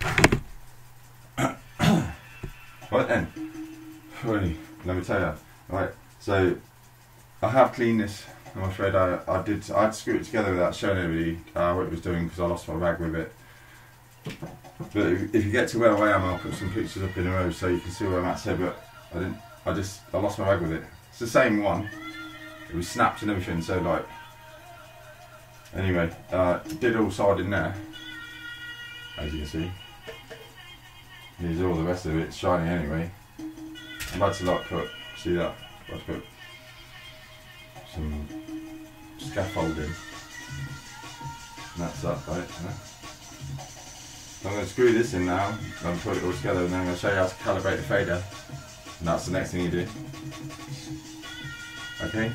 right then, Really, let me tell you. Right, so I have cleaned this. I'm afraid I, I did. I had screw it together without showing everybody uh, what it was doing because I lost my rag with it. But if, if you get to where I am, I'll put some pictures up in a row so you can see where I'm at. So, but I didn't. I just I lost my rag with it. It's the same one. It was snapped and everything. So like. Anyway, uh, did all side in there, as you can see. Here's all the rest of it, shiny anyway. I've had to like put, see that? I've put some scaffolding. And that's up, right? Yeah. I'm going to screw this in now, and put it all together, and then I'm going to show you how to calibrate the fader. And that's the next thing you do. Okay?